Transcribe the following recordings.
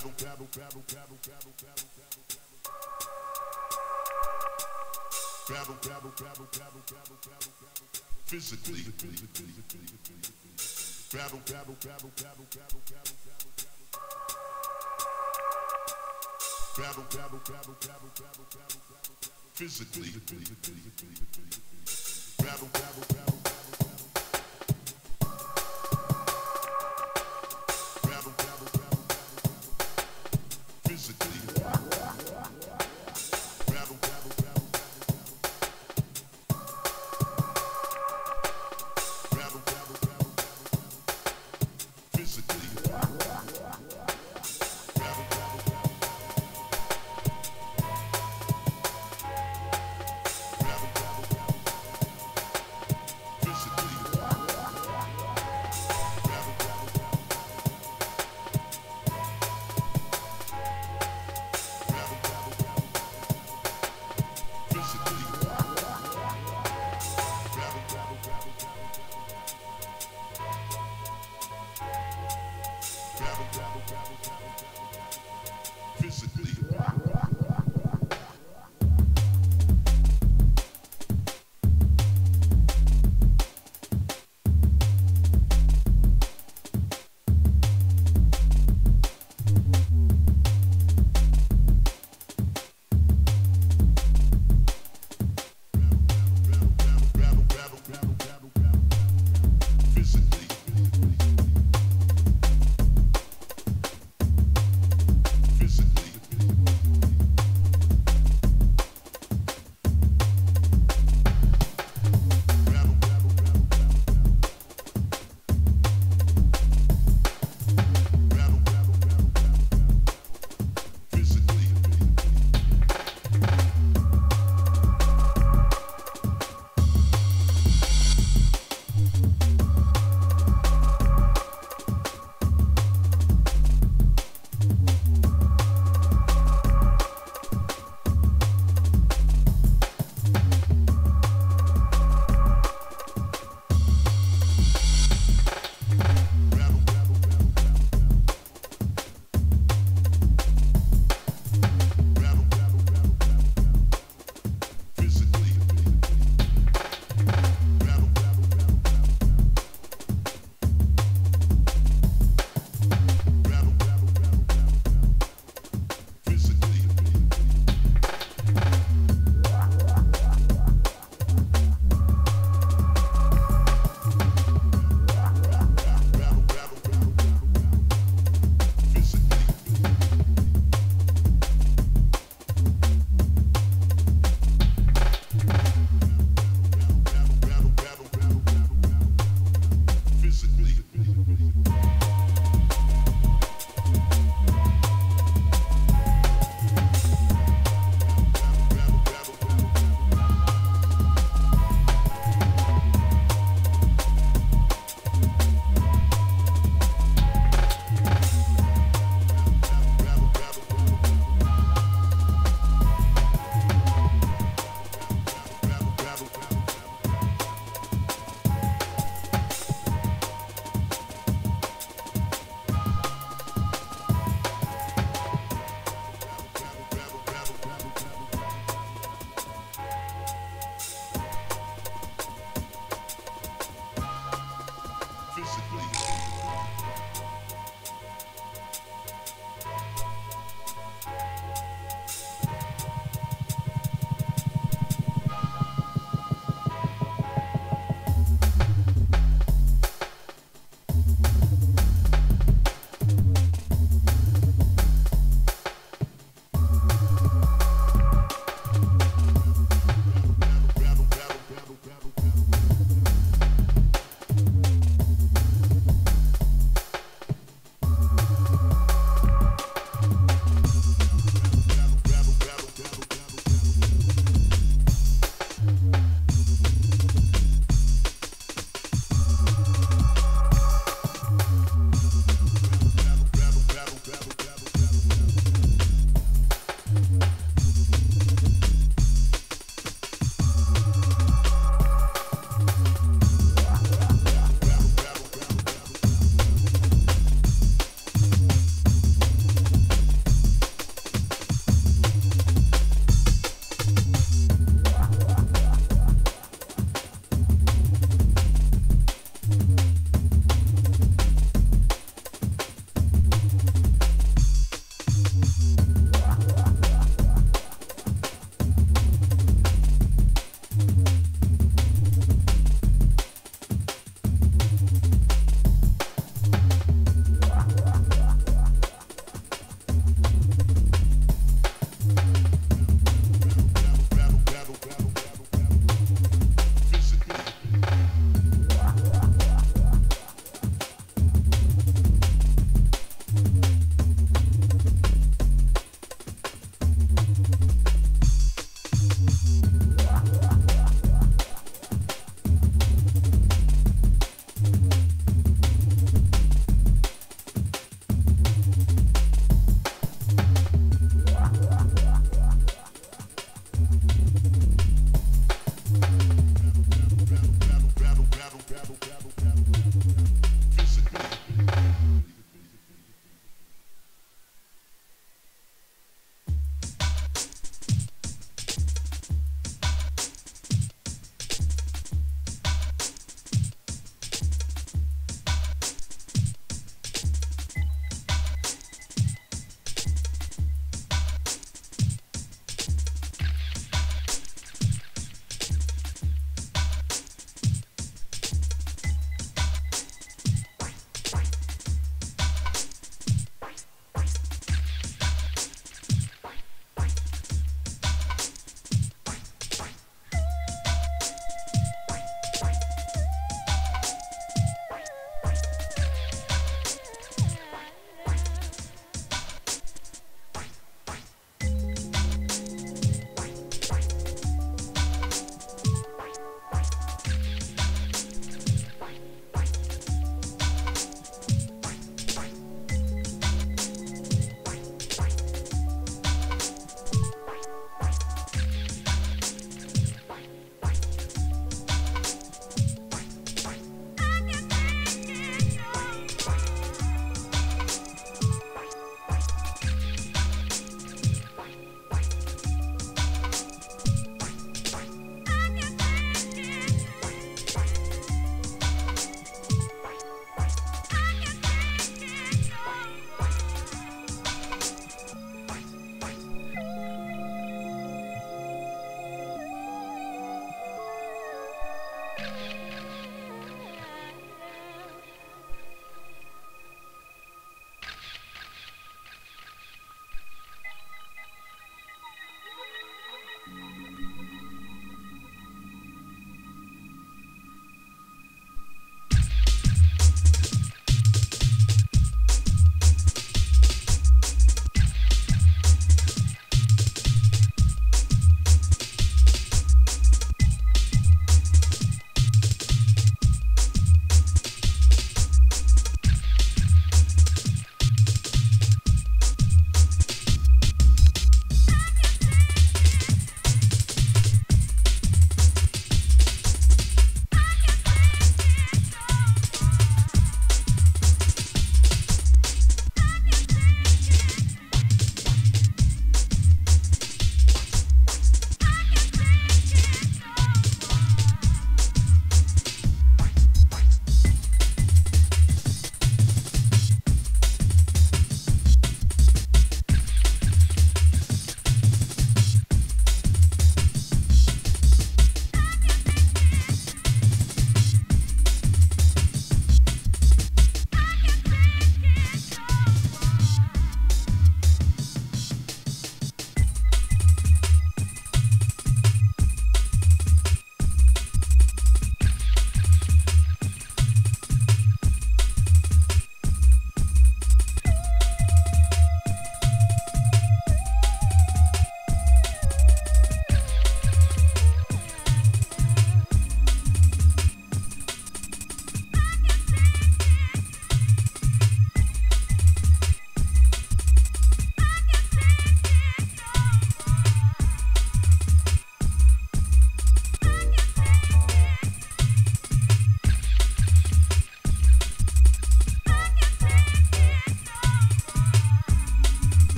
Battle, battle, battle, battle, battle, battle, battle, battle, battle, battle, battle, battle, battle, battle, physically. Battle, battle, battle, battle, battle, battle, battle, battle, battle, battle, battle, battle, battle, battle, physically. Battle, battle, battle, battle, battle,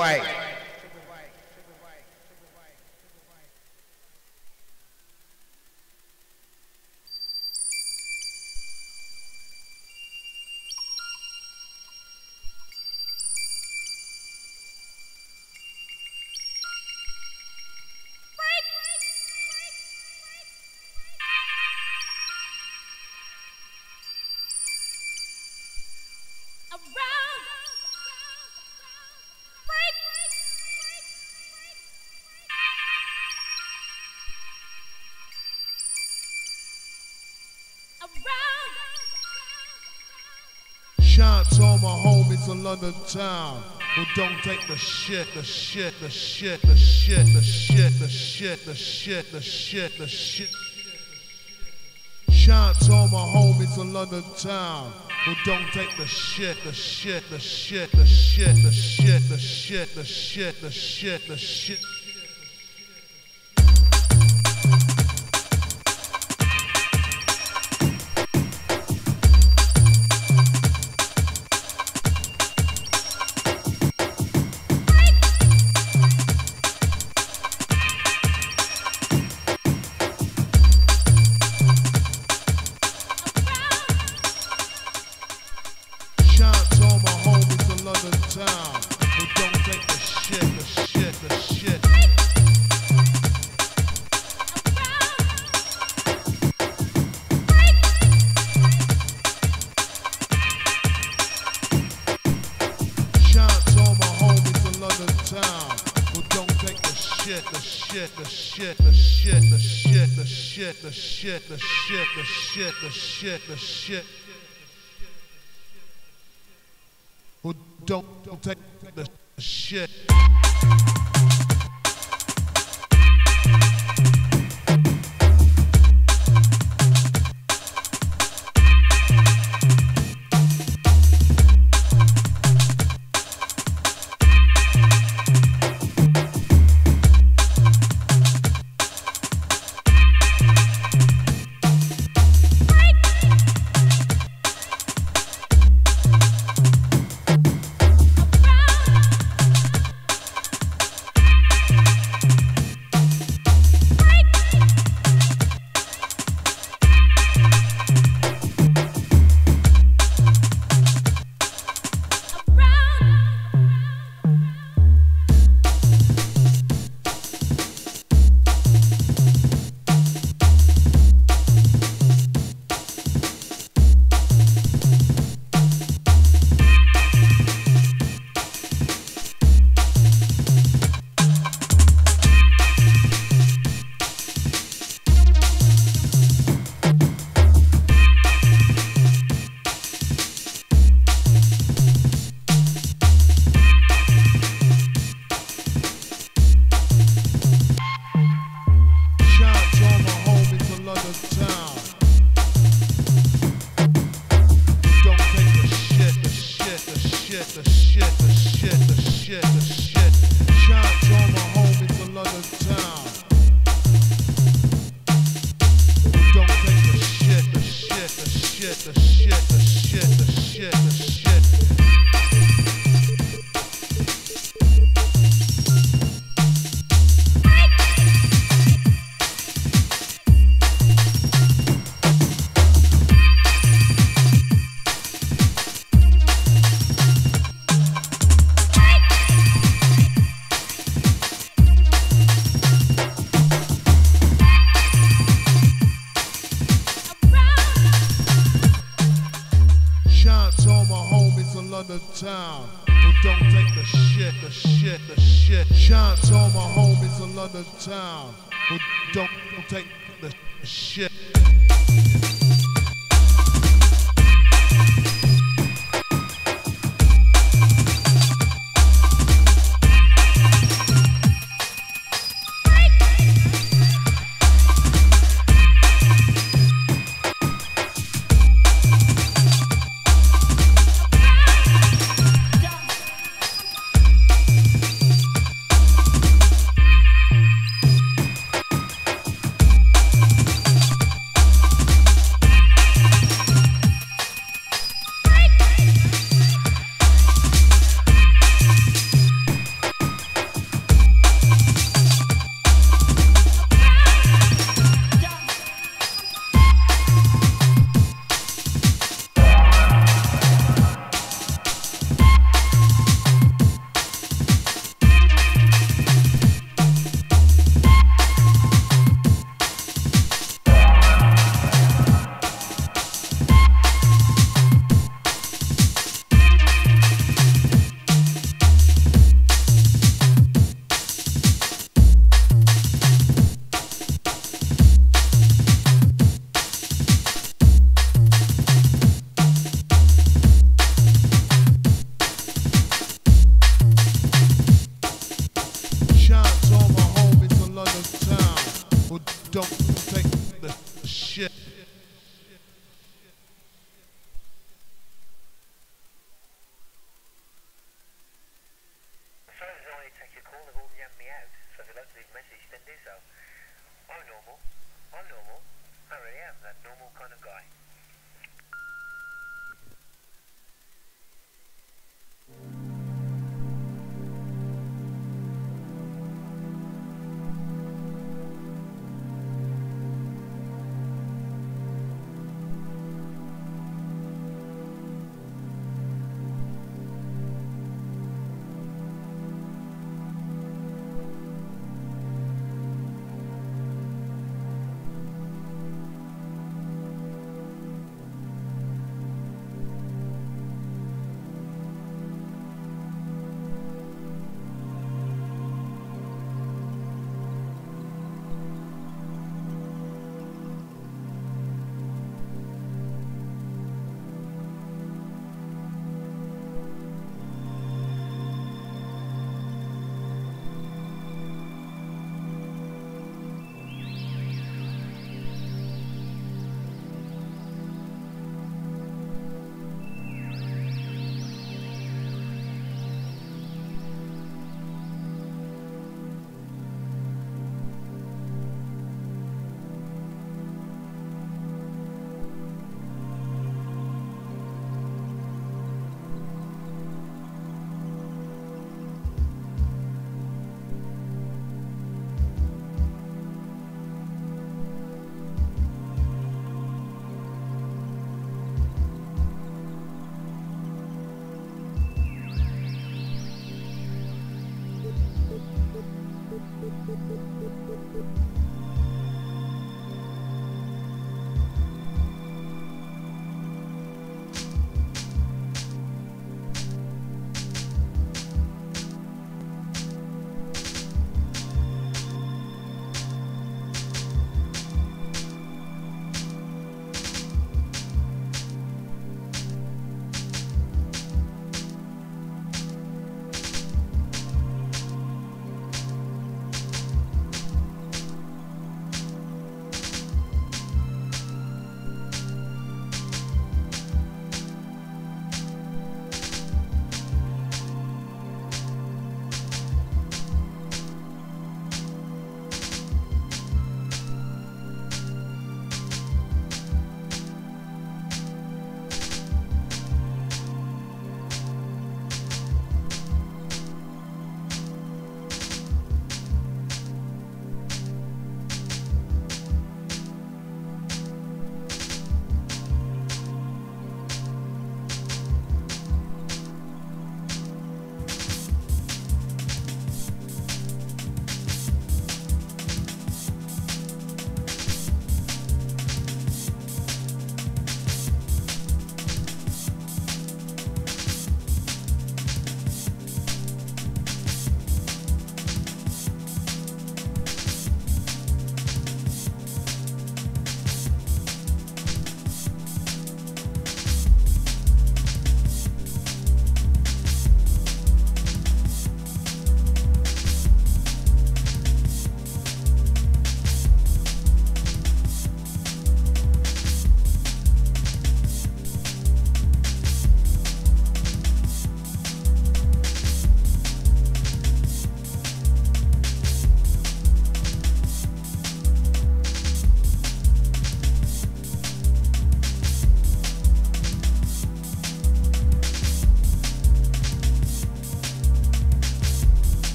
right. Shout to all my homies in London town who don't take the shit, the shit, the shit, the shit, the shit, the shit, the shit, the shit, the shit. Shout to all my homies in London town who don't take the shit, the shit, the shit, the shit, the shit, the shit, the shit, the shit, the shit. In London don't take the shit, the shit, the shit. Shout to my homies in London town who don't take the shit, the shit, the shit, the shit, the shit, the shit, the shit, the shit, the shit, the shit, the shit. Don't, don't take the shit.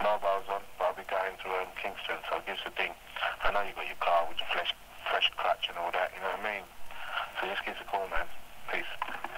now bows on, Bobby going through on Kingston, so it gives the thing. I know you got your car with the fresh, fresh clutch and all that, you know what I mean? So just give us a call, man. Peace.